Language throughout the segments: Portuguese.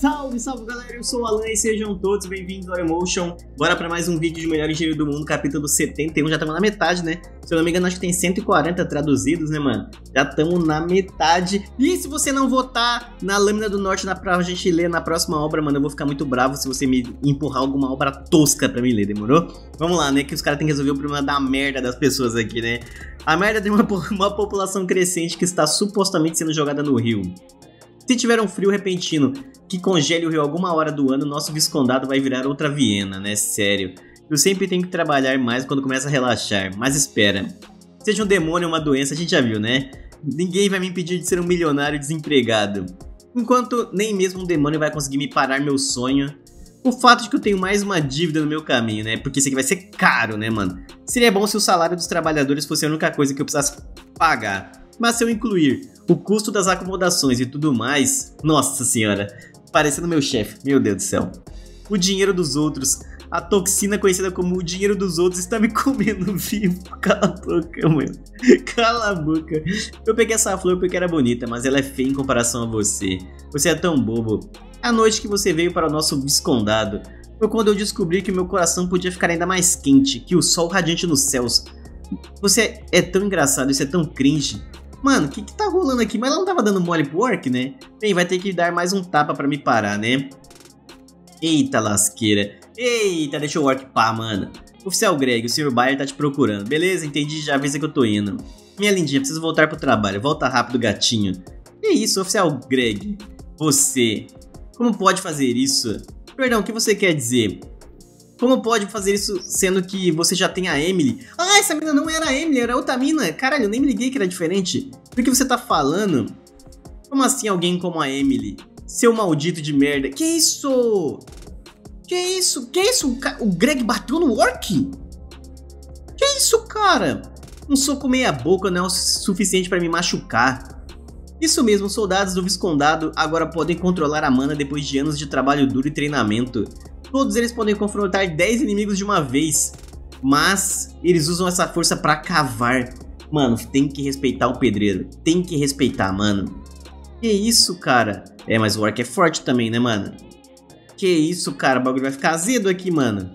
Salve, salve galera, eu sou o Alan e sejam todos bem-vindos ao Emotion. Bora para mais um vídeo de Melhor Engenheiro do Mundo, capítulo 71. Já estamos na metade, né? Se eu não me engano, acho que tem 140 traduzidos, né, mano? Já estamos na metade. E se você não votar na Lâmina do Norte na, pra gente ler na próxima obra, mano, eu vou ficar muito bravo se você me empurrar alguma obra tosca pra mim ler, demorou? Vamos lá, né? Que os caras têm que resolver o problema da merda das pessoas aqui, né? A merda tem uma, uma população crescente que está supostamente sendo jogada no rio. Se tiver um frio repentino que congele o rio alguma hora do ano, nosso viscondado vai virar outra Viena, né? Sério. Eu sempre tenho que trabalhar mais quando começa a relaxar, mas espera. Seja um demônio ou uma doença, a gente já viu, né? Ninguém vai me impedir de ser um milionário desempregado. Enquanto nem mesmo um demônio vai conseguir me parar meu sonho. O fato de que eu tenho mais uma dívida no meu caminho, né? Porque isso aqui vai ser caro, né, mano? Seria bom se o salário dos trabalhadores fosse a única coisa que eu precisasse pagar. Mas se eu incluir o custo das acomodações e tudo mais, nossa senhora, parecendo meu chefe, meu Deus do céu. O dinheiro dos outros, a toxina conhecida como o dinheiro dos outros está me comendo vivo. Cala a boca, mano. Cala a boca. Eu peguei essa flor porque era bonita, mas ela é feia em comparação a você. Você é tão bobo. A noite que você veio para o nosso viscondado foi quando eu descobri que meu coração podia ficar ainda mais quente que o sol radiante nos céus. Você é tão engraçado, isso é tão cringe. Mano, o que que tá rolando aqui? Mas ela não tava dando mole pro Orc, né? Bem, vai ter que dar mais um tapa pra me parar, né? Eita lasqueira. Eita, deixa o Orc pá, mano. Oficial Greg, o Sr. Bayer tá te procurando. Beleza, entendi, já avisa que eu tô indo. Minha lindinha, preciso voltar pro trabalho. Volta rápido, gatinho. Que isso, Oficial Greg? Você. Como pode fazer isso? Perdão, o que você quer dizer? Como pode fazer isso sendo que você já tem a Emily? Ah, essa mina não era a Emily, era outra mina. Caralho, eu nem me liguei que era diferente. Do que você tá falando? Como assim alguém como a Emily? Seu maldito de merda. Que isso? Que isso? Que isso? O Greg bateu no Orc? Que isso, cara? Um soco meia boca não é o suficiente para me machucar. Isso mesmo, soldados do Viscondado agora podem controlar a mana depois de anos de trabalho duro e treinamento. Todos eles podem confrontar 10 inimigos de uma vez, mas eles usam essa força para cavar. Mano, tem que respeitar o pedreiro, tem que respeitar, mano. Que isso, cara? É, mas o Orc é forte também, né, mano? Que isso, cara, o bagulho vai ficar azedo aqui, mano.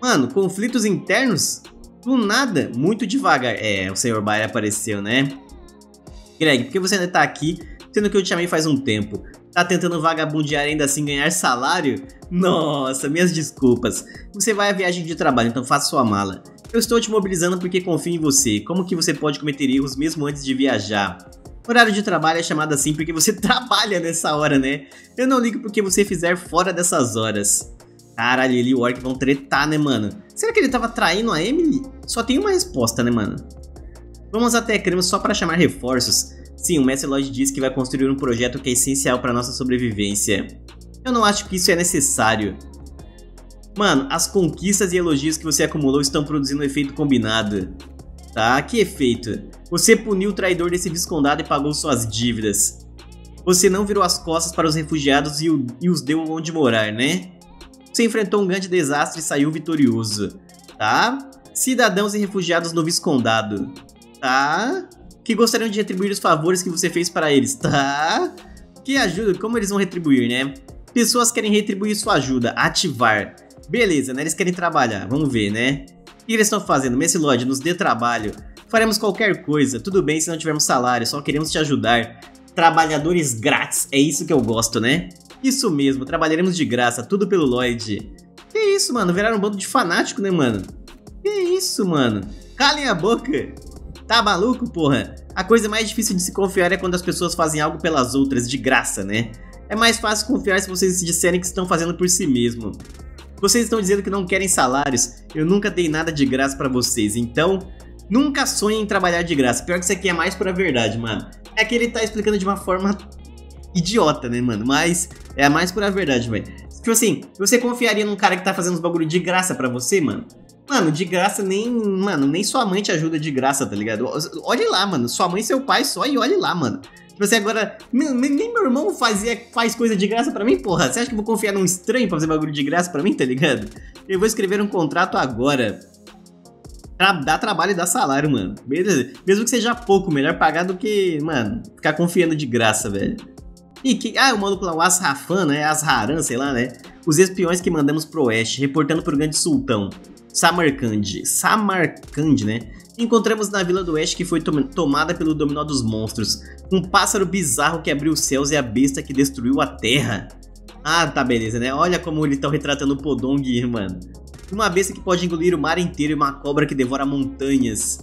Mano, conflitos internos? Do nada, muito devagar. É, o Sr. Bayer apareceu, né? Greg, por que você ainda tá aqui, sendo que eu te chamei faz um tempo? Tá tentando vagabundear ainda assim ganhar salário? Nossa, minhas desculpas. Você vai à viagem de trabalho, então faça sua mala. Eu estou te mobilizando porque confio em você. Como que você pode cometer erros mesmo antes de viajar? Horário de trabalho é chamado assim porque você trabalha nessa hora, né? Eu não ligo porque você fizer fora dessas horas. Caralho, ele e o Orc vão tretar, né, mano? Será que ele tava traindo a Emily? Só tem uma resposta, né, mano? Vamos até Cremos só para chamar reforços. Sim, o Mestre Lodge diz que vai construir um projeto que é essencial para nossa sobrevivência. Eu não acho que isso é necessário. Mano, as conquistas e elogios que você acumulou estão produzindo um efeito combinado. Tá? Que efeito? Você puniu o traidor desse viscondado e pagou suas dívidas. Você não virou as costas para os refugiados e, o, e os deu onde morar, né? Você enfrentou um grande desastre e saiu vitorioso. Tá? Cidadãos e refugiados no viscondado. Tá? Que gostariam de retribuir os favores que você fez para eles, tá? Que ajuda, como eles vão retribuir, né? Pessoas querem retribuir sua ajuda, ativar. Beleza, né? Eles querem trabalhar, vamos ver, né? O que eles estão fazendo? Messi Lodge, nos dê trabalho. Faremos qualquer coisa, tudo bem se não tivermos salário, só queremos te ajudar. Trabalhadores grátis, é isso que eu gosto, né? Isso mesmo, trabalharemos de graça, tudo pelo Lloyd. Que isso, mano? Viraram um bando de fanático, né, mano? Que isso, mano? Calem a boca! Tá maluco, porra? A coisa mais difícil de se confiar é quando as pessoas fazem algo pelas outras, de graça, né? É mais fácil confiar se vocês se disserem que estão fazendo por si mesmo. Vocês estão dizendo que não querem salários, eu nunca dei nada de graça para vocês, então nunca sonhem em trabalhar de graça. Pior que isso aqui é mais pura verdade, mano. É que ele tá explicando de uma forma idiota, né, mano? Mas é mais pura verdade, velho. Tipo assim, você confiaria num cara que tá fazendo os bagulho de graça para você, mano? Mano, de graça nem. Mano, nem sua mãe te ajuda de graça, tá ligado? Olhe lá, mano. Sua mãe e seu pai só e olhe lá, mano. Tipo assim, agora. Nem meu irmão fazia, faz coisa de graça pra mim, porra. Você acha que eu vou confiar num estranho pra fazer bagulho de graça pra mim, tá ligado? Eu vou escrever um contrato agora. Pra dar trabalho e dar salário, mano. Beleza? Mesmo que seja pouco, melhor pagar do que, mano, ficar confiando de graça, velho. E que. Ah, o maluco lá, o Asrafan, né? Asharan, sei lá, né? Os espiões que mandamos pro oeste, reportando pro grande sultão. Samarcande. Samarcande, né? Encontramos na Vila do Oeste que foi tom tomada pelo dominó dos monstros. Um pássaro bizarro que abriu os céus e a besta que destruiu a terra. Ah, tá beleza, né? Olha como eles estão retratando o Podong, mano. Uma besta que pode engolir o mar inteiro e uma cobra que devora montanhas.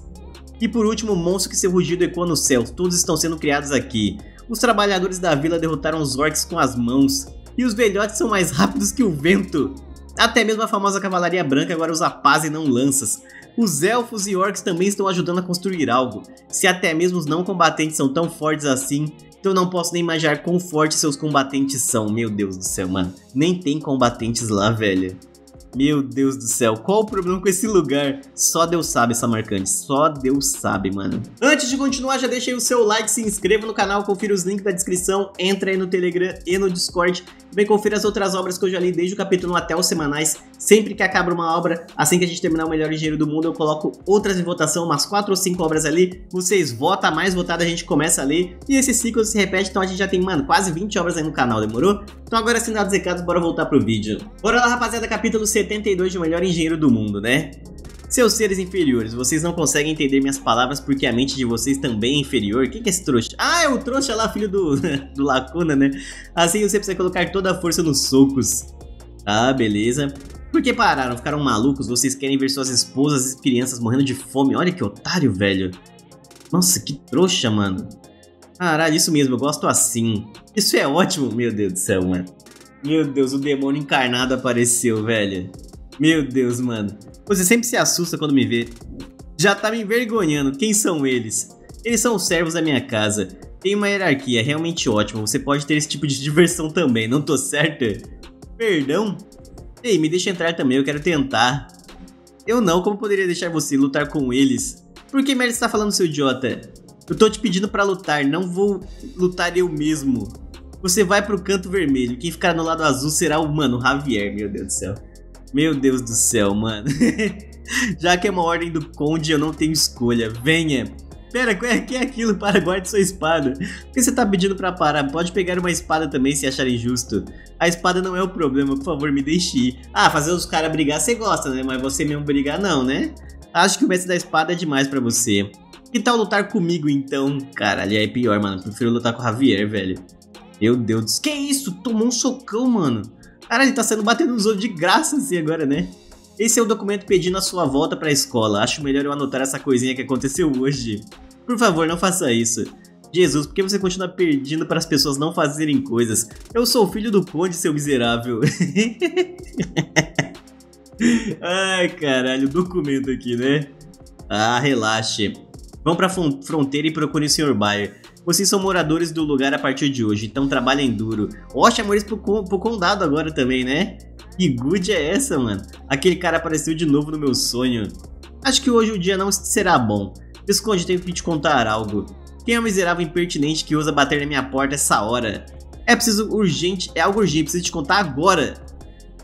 E por último, o monstro que seu rugido ecoa no céu. Todos estão sendo criados aqui. Os trabalhadores da vila derrotaram os orcs com as mãos. E os velhotes são mais rápidos que o vento. Até mesmo a famosa cavalaria branca agora usa paz e não lanças. Os elfos e orcs também estão ajudando a construir algo. Se até mesmo os não combatentes são tão fortes assim, então não posso nem imaginar quão fortes seus combatentes são. Meu Deus do céu, mano. Nem tem combatentes lá, velho. Meu Deus do céu, qual o problema com esse lugar? Só Deus sabe essa marcante, só Deus sabe, mano. Antes de continuar, já deixa aí o seu like, se inscreva no canal, confira os links da descrição, entra aí no Telegram e no Discord. Também confira as outras obras que eu já li desde o capítulo 1 até os semanais. Sempre que acaba uma obra, assim que a gente terminar o melhor engenheiro do mundo, eu coloco outras em votação, umas 4 ou 5 obras ali. Vocês votam, a mais votada a gente começa a ler. E esse ciclo se repete, então a gente já tem, mano, quase 20 obras aí no canal, demorou? Então agora, sem dados recados, bora voltar pro vídeo. Bora lá, rapaziada, capítulo 6. 72 de o melhor engenheiro do mundo, né? Seus seres inferiores, vocês não conseguem entender minhas palavras porque a mente de vocês também é inferior. Quem que é esse trouxa? Ah, é o trouxa lá, filho do, do Lacuna, né? Assim você precisa colocar toda a força nos socos. Ah, beleza. Por que pararam? Ficaram malucos? Vocês querem ver suas esposas e crianças morrendo de fome? Olha que otário, velho. Nossa, que trouxa, mano. Caralho, isso mesmo, eu gosto assim. Isso é ótimo, meu Deus do céu, mano. Meu Deus, o demônio encarnado apareceu, velho. Meu Deus, mano. Você sempre se assusta quando me vê. Já tá me envergonhando. Quem são eles? Eles são os servos da minha casa. Tem uma hierarquia realmente ótima. Você pode ter esse tipo de diversão também, não tô certa? Perdão? Ei, me deixa entrar também, eu quero tentar. Eu não, como poderia deixar você lutar com eles? Por que merda está falando, seu idiota? Eu tô te pedindo para lutar, não vou lutar eu mesmo. Você vai pro canto vermelho, quem ficar no lado azul será o mano Javier, meu Deus do céu. Meu Deus do céu, mano. Já que é uma ordem do conde, eu não tenho escolha. Venha. Pera, o é que é aquilo? Para, guarde sua espada. Por que você tá pedindo pra parar? Pode pegar uma espada também se achar injusto. A espada não é o problema, por favor, me deixe ir. Ah, fazer os caras brigar você gosta, né? Mas você mesmo brigar não, né? Acho que o mestre da espada é demais para você. Que tal lutar comigo então? Cara, ali é pior, mano. Prefiro lutar com o Javier, velho. Meu Deus. Que isso? Tomou um socão, mano. Cara, ele tá sendo batendo nos outros de graça assim agora, né? Esse é o documento pedindo a sua volta pra escola. Acho melhor eu anotar essa coisinha que aconteceu hoje. Por favor, não faça isso. Jesus, por que você continua pedindo para as pessoas não fazerem coisas? Eu sou filho do conde, seu miserável. Ai, caralho, documento aqui, né? Ah, relaxe. Vão pra fronteira e procurem o Sr. Bayer. Vocês são moradores do lugar a partir de hoje, então trabalhem duro. Chamou eles pro, pro condado agora também, né? Que good é essa, mano? Aquele cara apareceu de novo no meu sonho. Acho que hoje o dia não será bom. Esconde, tenho que te contar algo. Quem é o miserável impertinente que usa bater na minha porta essa hora? É preciso urgente, é algo urgente, preciso te contar agora.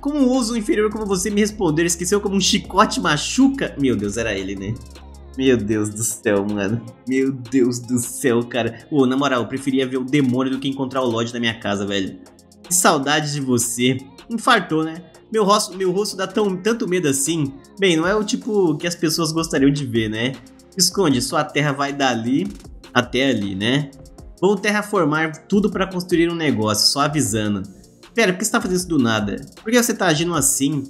Como um uso inferior como você me responder, esqueceu como um chicote machuca? Meu Deus, era ele, né? Meu Deus do céu, mano. Meu Deus do céu, cara. Ô, na moral, eu preferia ver o demônio do que encontrar o Lodge na minha casa, velho. Que saudade de você. Infartou, né? Meu rosto, meu rosto dá tão, tanto medo assim. Bem, não é o tipo que as pessoas gostariam de ver, né? Esconde, sua terra vai dali até ali, né? Vou terraformar tudo para construir um negócio, só avisando. Pera, por que você tá fazendo isso do nada? Por que você tá agindo assim?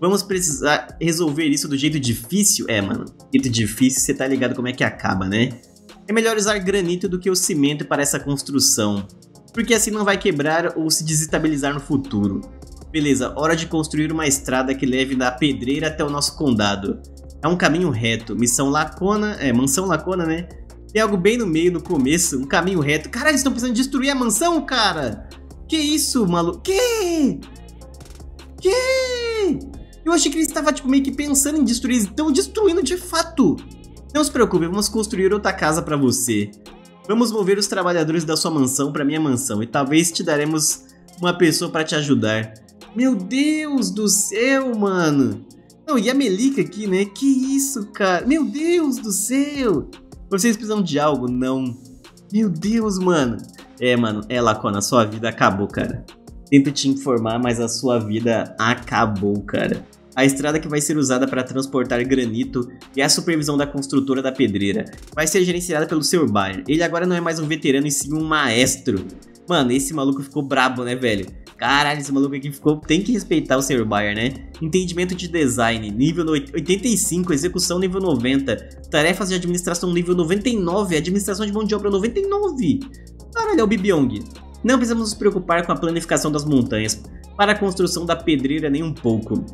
Vamos precisar resolver isso do jeito difícil? É, mano. Jeito difícil, você tá ligado como é que acaba, né? É melhor usar granito do que o cimento para essa construção. Porque assim não vai quebrar ou se desestabilizar no futuro. Beleza, hora de construir uma estrada que leve da pedreira até o nosso condado. É um caminho reto. Missão Lacona. É, mansão Lacona, né? Tem algo bem no meio, no começo. Um caminho reto. Cara, eles estão precisando destruir a mansão, cara! Que isso, maluco? Que? Que? Eu achei que ele estava tipo, meio que pensando em destruir, estão destruindo de fato. Não se preocupe, vamos construir outra casa para você. Vamos mover os trabalhadores da sua mansão para minha mansão e talvez te daremos uma pessoa para te ajudar. Meu Deus do céu, mano. Não, e a Melika aqui, né? Que isso, cara? Meu Deus do céu. Vocês precisam de algo? Não. Meu Deus, mano. É, mano, é, Lacona, sua vida acabou, cara. Tento te informar, mas a sua vida acabou, cara. A estrada que vai ser usada para transportar granito e a supervisão da construtora da pedreira vai ser gerenciada pelo Sr. Bayer. Ele agora não é mais um veterano e sim um maestro. Mano, esse maluco ficou brabo, né, velho? Caralho, esse maluco aqui ficou. Tem que respeitar o Sr. Bayer, né? Entendimento de design, nível 85, execução nível 90, tarefas de administração nível 99, administração de mão de obra 99. Caralho, é o Bibiong. Não precisamos nos preocupar com a planificação das montanhas para a construção da pedreira nem um pouco.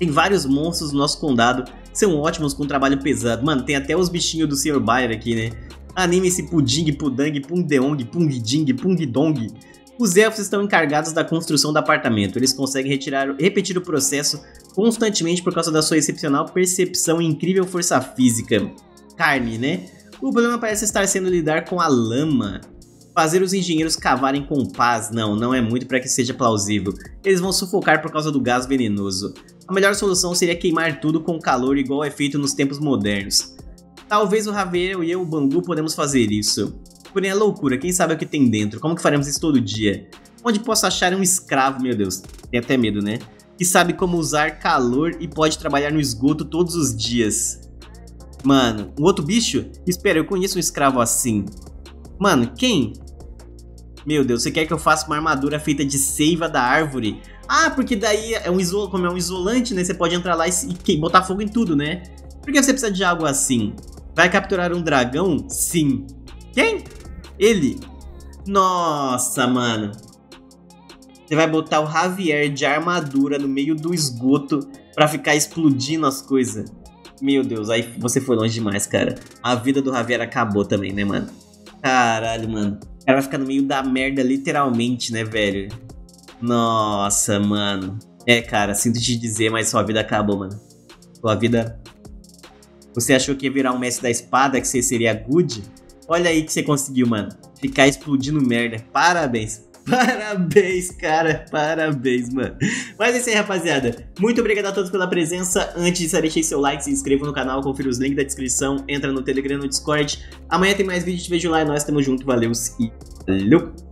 Tem vários monstros no nosso condado são ótimos com trabalho pesado. Mano, tem até os bichinhos do Sr. Bayer aqui, né? Anime esse Puding, Pudang, Pungdeong, Pungding, Pungdong. Os elfos estão encarregados da construção do apartamento. Eles conseguem retirar, repetir o processo constantemente por causa da sua excepcional percepção e incrível força física. Carne, né? O problema parece estar sendo lidar com a lama. Fazer os engenheiros cavarem com paz, não, não é muito para que seja plausível. Eles vão sufocar por causa do gás venenoso. A melhor solução seria queimar tudo com calor igual é feito nos tempos modernos. Talvez o Ravel e eu, o Bangu, podemos fazer isso. Porém é loucura, quem sabe o que tem dentro? Como que faremos isso todo dia? Onde posso achar um escravo, meu Deus, tem até medo, né? Que sabe como usar calor e pode trabalhar no esgoto todos os dias. Mano, um outro bicho? Espera, eu conheço um escravo assim. Mano, quem? Meu Deus, você quer que eu faça uma armadura feita de seiva da árvore? Ah, porque daí é um isol... como é um isolante, né? Você pode entrar lá e, e botar fogo em tudo, né? Por que você precisa de algo assim? Vai capturar um dragão? Sim. Quem? Ele. Nossa, mano. Você vai botar o Javier de armadura no meio do esgoto para ficar explodindo as coisas. Meu Deus, aí você foi longe demais, cara. A vida do Javier acabou também, né, mano? Caralho, mano. O cara vai ficar no meio da merda, literalmente, né, velho? Nossa, mano. É, cara, sinto te dizer, mas sua vida acabou, mano. Sua vida você achou que ia virar um mestre da espada, que você seria good? Olha aí que você conseguiu, mano. Ficar explodindo merda. Parabéns. Parabéns, cara. Parabéns, mano. Mas é isso aí, rapaziada. Muito obrigado a todos pela presença. Antes disso, deixe seu like, se inscreva no canal, confira os links da descrição, entra no Telegram, no Discord. Amanhã tem mais vídeo, te vejo lá e nós estamos juntos. Valeu e valeu!